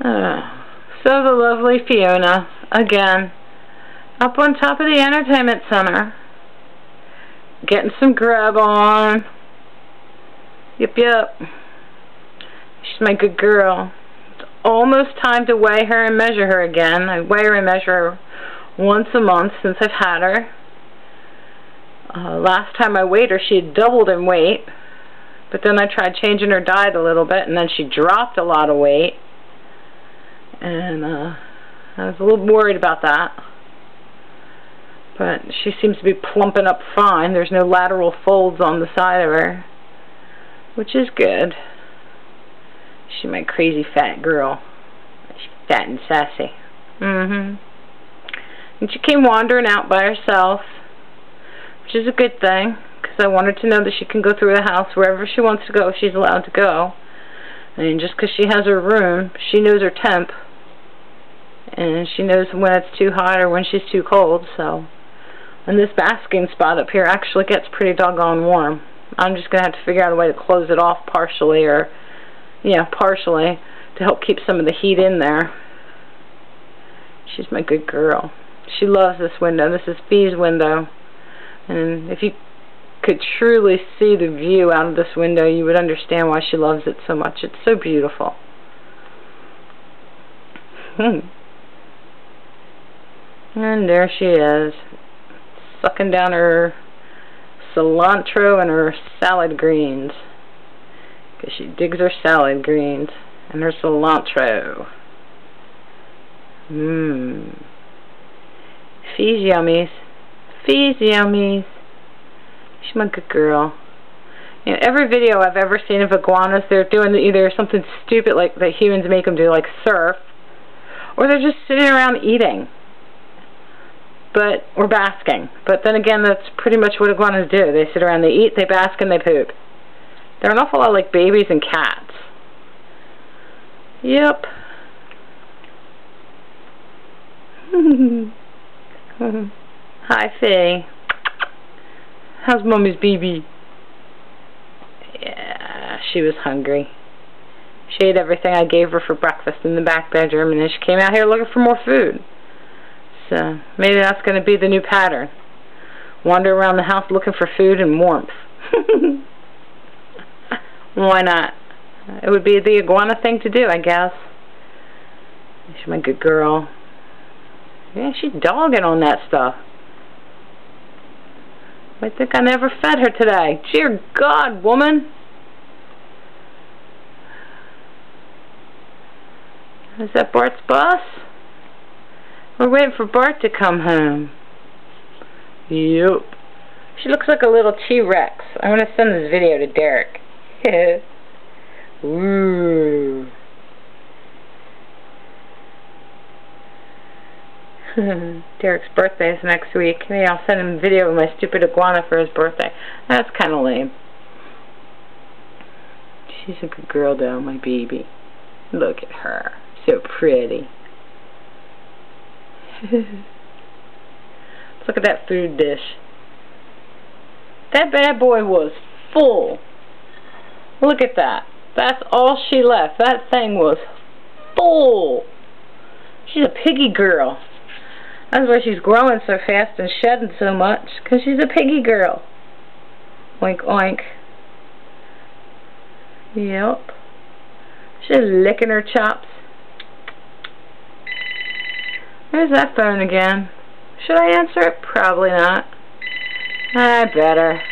Uh, so the lovely Fiona, again, up on top of the entertainment center, getting some grub on. Yep, yep. She's my good girl. It's almost time to weigh her and measure her again. I weigh her and measure her once a month since I've had her. Uh, last time I weighed her, she had doubled in weight. But then I tried changing her diet a little bit, and then she dropped a lot of weight. And uh, I was a little worried about that. But she seems to be plumping up fine. There's no lateral folds on the side of her. Which is good. She's my crazy fat girl. She's fat and sassy. Mm-hmm. And she came wandering out by herself. Which is a good thing. Because I want her to know that she can go through the house wherever she wants to go. If she's allowed to go. And just because she has her room, she knows her temp. And she knows when it's too hot or when she's too cold. So, and this basking spot up here actually gets pretty doggone warm. I'm just going to have to figure out a way to close it off partially or, yeah, partially to help keep some of the heat in there. She's my good girl. She loves this window. This is Bee's window. And if you could truly see the view out of this window, you would understand why she loves it so much. It's so beautiful. Hmm. And there she is, sucking down her cilantro and her salad greens. Because she digs her salad greens and her cilantro. Mmm. Fee's yummies. Fee's yummies. She's my good girl. Know, every video I've ever seen of iguanas, they're doing either something stupid like that humans make them do, like surf, or they're just sitting around eating but or basking. But then again, that's pretty much what iguanas do. They sit around, they eat, they bask, and they poop. They're an awful lot like babies and cats. Yep. Hi, Faye. How's Mommy's baby? Yeah, she was hungry. She ate everything I gave her for breakfast in the back bedroom, and then she came out here looking for more food. So maybe that's going to be the new pattern. Wander around the house looking for food and warmth. Why not? It would be the iguana thing to do, I guess. She's my good girl. Yeah, she's dogging on that stuff. I think I never fed her today. Dear God, woman. Is that Bart's bus? We're waiting for Bart to come home. Yep. She looks like a little T-Rex. I'm going to send this video to Derek. Ooh. Derek's birthday is next week. Maybe I'll send him a video of my stupid iguana for his birthday. That's kind of lame. She's a good girl though, my baby. Look at her. So pretty. Look at that food dish. That bad boy was full. Look at that. That's all she left. That thing was full. She's a piggy girl. That's why she's growing so fast and shedding so much. Because she's a piggy girl. Oink, oink. Yep. She's licking her chops. There's that phone again. Should I answer it? Probably not. I better.